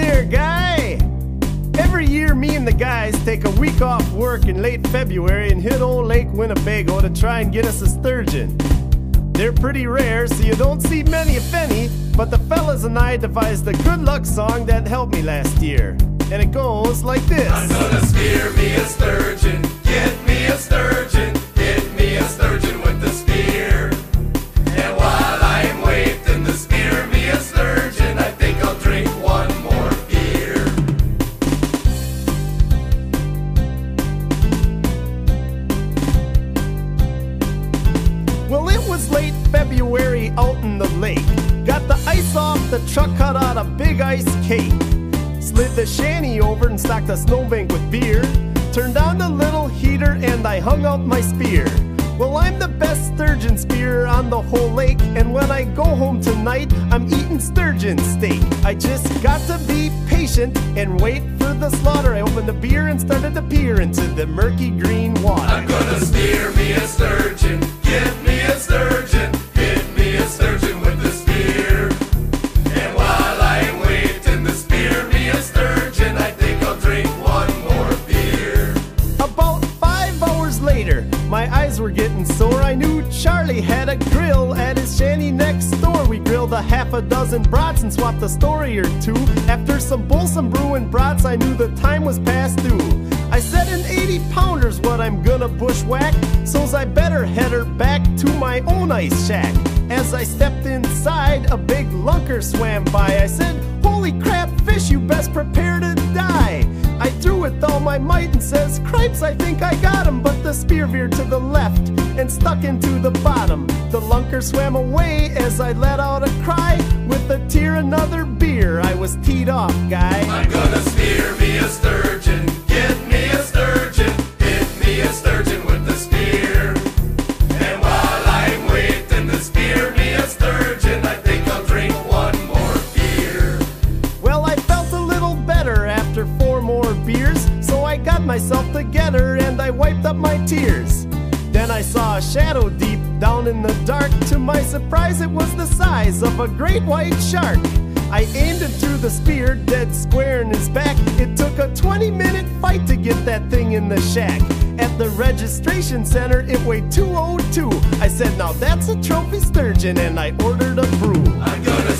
there, guy! Every year, me and the guys take a week off work in late February and hit old Lake Winnebago to try and get us a sturgeon. They're pretty rare, so you don't see many if any, but the fellas and I devised a good luck song that helped me last year. And it goes like this I'm gonna spear me a sturgeon, get me a sturgeon, Out in the lake. Got the ice off the truck, cut out a big ice cake. Slid the shanty over and stocked a snowbank with beer. Turned on the little heater and I hung out my spear. Well, I'm the best sturgeon spear on the whole lake, and when I go home tonight, I'm eating sturgeon steak. I just got to be patient and wait for the slaughter. I opened the beer and started to peer into the murky green water. I'm gonna spear me a sturgeon, Charlie had a grill at his shanty next door. We grilled a half a dozen brats and swapped a story or two. After some Bolson brewing brats, I knew the time was past due. I said an 80 pounder's what I'm gonna bushwhack, so's I better head her back to my own ice shack. As I stepped inside, a big lunker swam by. I said, Holy crap, fish, you best prepare with all my might and says, Cripes, I think I got him. But the spear veered to the left and stuck into the bottom. The lunker swam away as I let out a cry. With a tear, another beer. I was teed off, guy. Together and I wiped up my tears. Then I saw a shadow deep down in the dark. To my surprise, it was the size of a great white shark. I aimed it through the spear, dead square in his back. It took a 20 minute fight to get that thing in the shack. At the registration center, it weighed 202. I said, now that's a trophy sturgeon, and I ordered a brew. I'm gonna